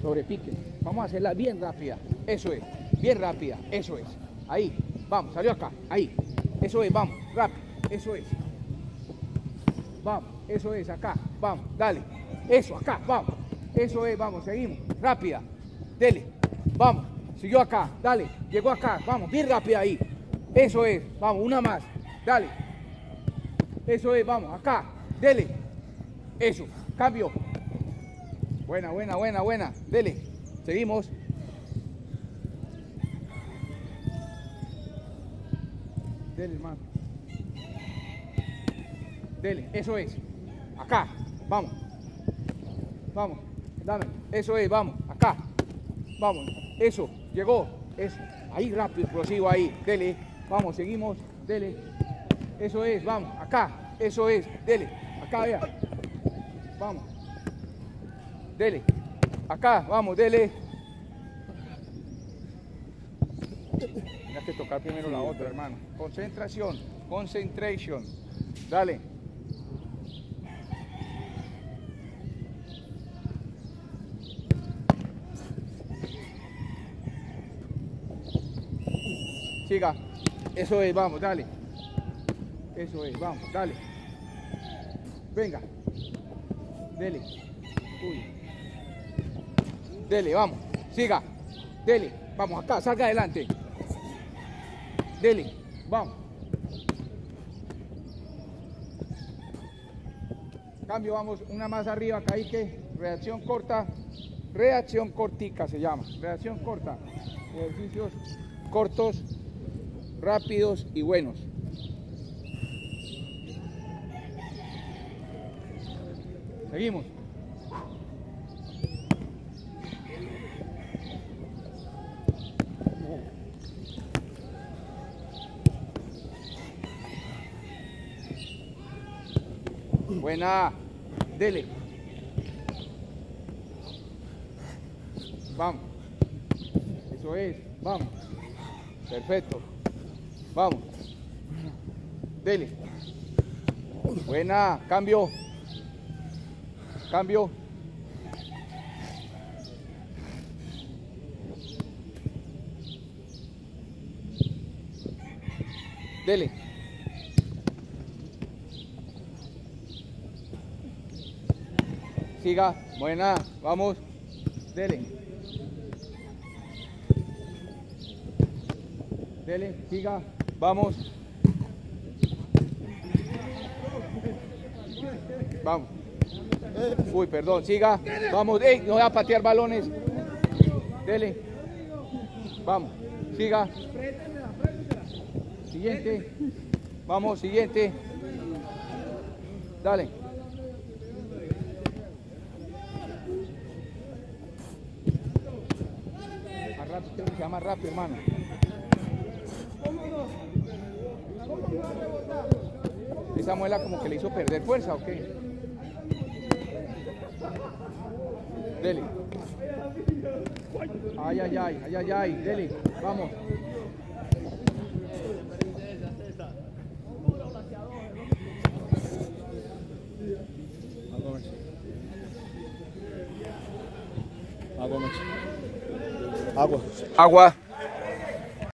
sobre pique. Vamos a hacerla bien rápida. Eso es. Bien rápida. Eso es. Ahí. Vamos. Salió acá. Ahí. Eso es. Vamos. Rápido. Eso es. Vamos. Eso es. Acá. Vamos. Dale. Eso. Acá. Vamos. Eso es. Vamos. Seguimos. Rápida. Dele. Vamos. Siguió acá. Dale. Llegó acá. Vamos. Bien rápida ahí. Eso es. Vamos. Una más. Dale. Eso es. Vamos. Acá. Dele. Eso. Cambio. Buena, buena, buena, buena. Dele. Seguimos. Dele, hermano. Dele. Eso es. Acá. Vamos. Vamos. Dame. Eso es. Vamos. Acá. Vamos. Eso. Llegó. Eso. Ahí rápido, explosivo ahí. Dele. Vamos. Seguimos. Dele. Eso es. Vamos. Acá. Eso es. Dele. Acá, vea. Vamos. Dele. Acá, vamos, dele. Tienes que tocar primero la otra, hermano. Concentración, concentration. Dale. Siga. Eso es, vamos, dale. Eso es, vamos, dale. Venga. Dele. Uy. Dele, vamos. Siga. Dele. Vamos acá, salga adelante. Dele. Vamos. Cambio, vamos una más arriba, que Reacción corta. Reacción cortica se llama. Reacción corta. Ejercicios cortos, rápidos y buenos. Seguimos. Buena. Dele. Vamos. Eso es. Vamos. Perfecto. Vamos. Dele. Buena. Cambio. Cambio. Dele. Siga. Buena. Vamos. Dele. Dele. Siga. Vamos. Vamos. Uy, perdón, siga. Vamos, ey, no voy a patear balones. Dele. Vamos, siga. Siguiente. Vamos, siguiente. Dale. Tengo que más rápido, hermano. Esa muela como que le hizo perder fuerza, ¿o qué? Dele. Ay, ay, ay, ay, ay, ay, dele. Vamos. Agua. Agua.